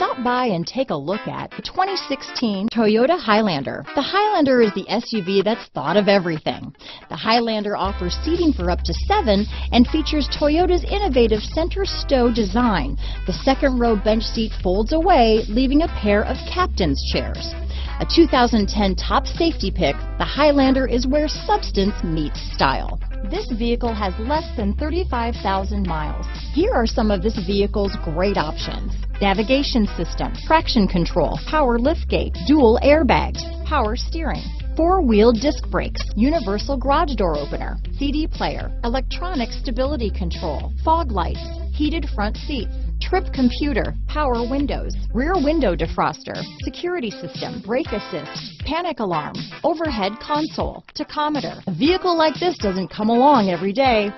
Stop by and take a look at the 2016 Toyota Highlander. The Highlander is the SUV that's thought of everything. The Highlander offers seating for up to seven and features Toyota's innovative center stow design. The second row bench seat folds away, leaving a pair of captain's chairs. A 2010 top safety pick, the Highlander is where substance meets style. This vehicle has less than 35,000 miles. Here are some of this vehicle's great options. Navigation system, traction control, power liftgate, dual airbags, power steering, four-wheel disc brakes, universal garage door opener, CD player, electronic stability control, fog lights, heated front seats, trip computer, power windows, rear window defroster, security system, brake assist, panic alarm, overhead console, tachometer. A vehicle like this doesn't come along every day.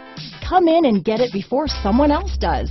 Come in and get it before someone else does.